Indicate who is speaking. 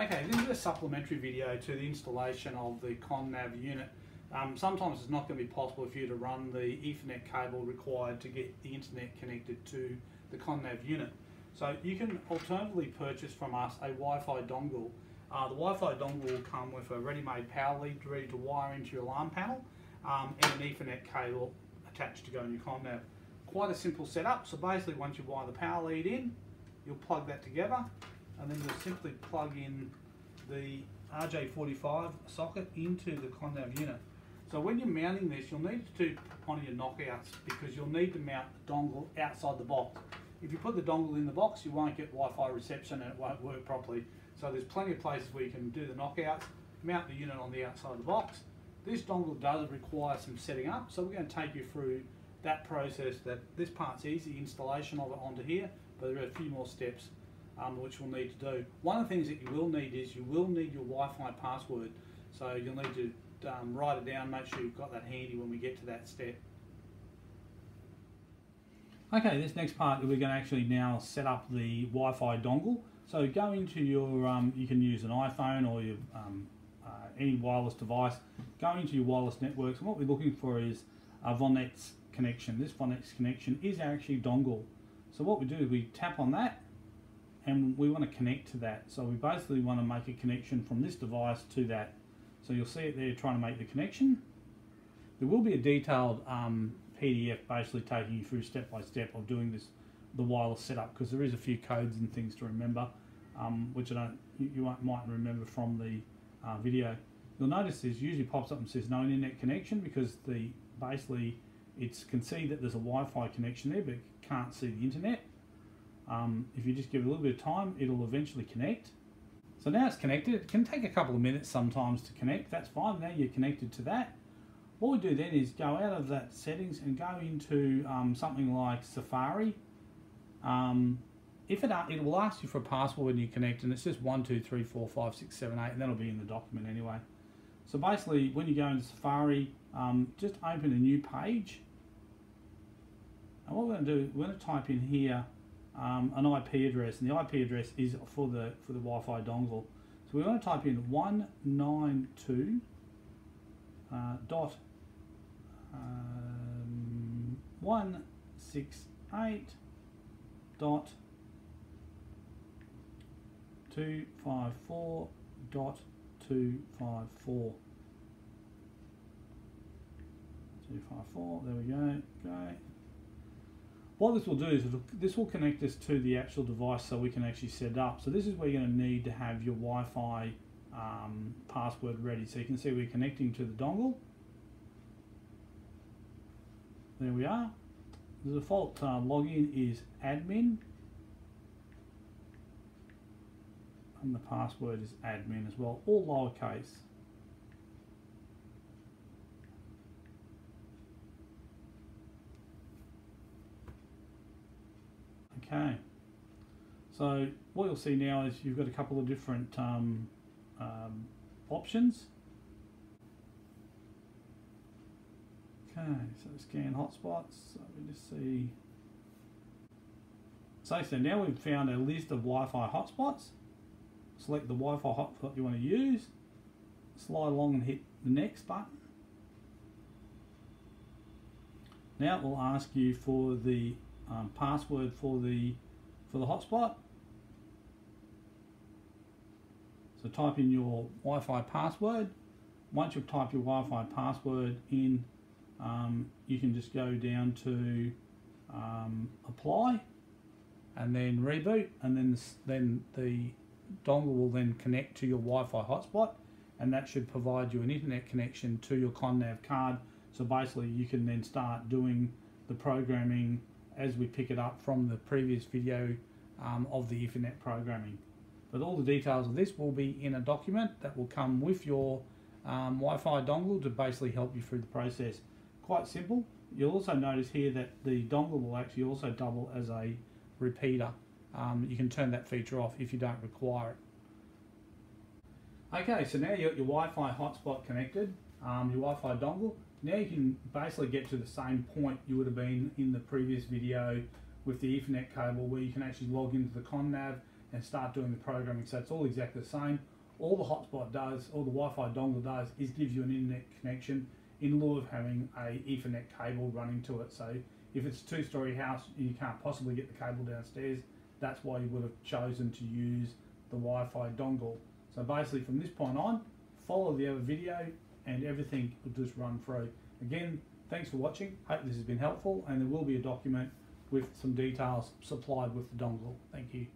Speaker 1: Okay, this is a supplementary video to the installation of the ComNav unit. Um, sometimes it's not going to be possible for you to run the Ethernet cable required to get the internet connected to the ComNav unit. So you can alternatively purchase from us a Wi-Fi dongle. Uh, the Wi-Fi dongle will come with a ready-made power lead ready to wire into your alarm panel um, and an Ethernet cable attached to go in your ComNav. Quite a simple setup. So basically once you wire the power lead in, you'll plug that together and then you'll simply plug in the RJ45 socket into the ComNav unit. So when you're mounting this, you'll need to of your knockouts because you'll need to mount the dongle outside the box. If you put the dongle in the box, you won't get Wi-Fi reception and it won't work properly. So there's plenty of places where you can do the knockouts, mount the unit on the outside of the box. This dongle does require some setting up, so we're going to take you through that process. That This part's easy, installation of it onto here, but there are a few more steps um, which we'll need to do. One of the things that you will need is you will need your Wi-Fi password. So you'll need to um, write it down, make sure you've got that handy when we get to that step. Okay, this next part we're going to actually now set up the Wi-Fi dongle. So go into your, um, you can use an iPhone or your, um, uh, any wireless device, go into your wireless networks and what we're looking for is a Vonets connection. This Vonets connection is actually dongle. So what we do is we tap on that and we want to connect to that. So we basically want to make a connection from this device to that. So you'll see it there trying to make the connection. There will be a detailed um, PDF basically taking you through step by step of doing this, the wireless setup, because there is a few codes and things to remember, um, which I don't, you, you might remember from the uh, video. You'll notice this usually pops up and says no internet connection because the basically it can see that there's a Wi-Fi connection there, but can't see the internet. Um, if you just give it a little bit of time, it'll eventually connect. So now it's connected. It can take a couple of minutes sometimes to connect. That's fine. Now you're connected to that. What we do then is go out of that settings and go into um, something like Safari. Um, if it, it will ask you for a password when you connect, and it's just one, two, three, four, five, six, seven, eight, and that'll be in the document anyway. So basically, when you go into Safari, um, just open a new page. And what we're going to do, we're going to type in here um, an IP address, and the IP address is for the for the Wi-Fi dongle. So we want to type in 192 uh, dot um, 168 dot 254 dot 254 254 there we go go what this will do is this will connect us to the actual device so we can actually set it up. So this is where you're going to need to have your Wi-Fi um, password ready. So you can see we're connecting to the dongle. There we are. The default uh, login is admin. And the password is admin as well, all lowercase. Okay. So what you'll see now is you've got a couple of different um, um, options. Okay, so scan hotspots. So we just see. So, so now we've found a list of Wi-Fi hotspots. Select the Wi-Fi hotspot you want to use. Slide along and hit the next button. Now it will ask you for the um, password for the for the hotspot. So type in your Wi-Fi password. Once you've typed your Wi-Fi password in, um, you can just go down to um, apply and then reboot and then then the dongle will then connect to your Wi-Fi hotspot and that should provide you an internet connection to your ComNav card so basically you can then start doing the programming as we pick it up from the previous video um, of the Ethernet programming. But all the details of this will be in a document that will come with your um, Wi-Fi dongle to basically help you through the process. Quite simple. You'll also notice here that the dongle will actually also double as a repeater. Um, you can turn that feature off if you don't require it. Okay, so now you've got your Wi-Fi hotspot connected, um, your Wi-Fi dongle. Now you can basically get to the same point you would have been in the previous video with the Ethernet cable where you can actually log into the ComNav and start doing the programming. So it's all exactly the same. All the hotspot does, all the Wi-Fi dongle does, is gives you an internet connection in lieu of having a Ethernet cable running to it. So if it's a two-story house and you can't possibly get the cable downstairs, that's why you would have chosen to use the Wi-Fi dongle. So basically from this point on, follow the other video and everything will just run through. Again, thanks for watching. Hope this has been helpful and there will be a document with some details supplied with the dongle. Thank you.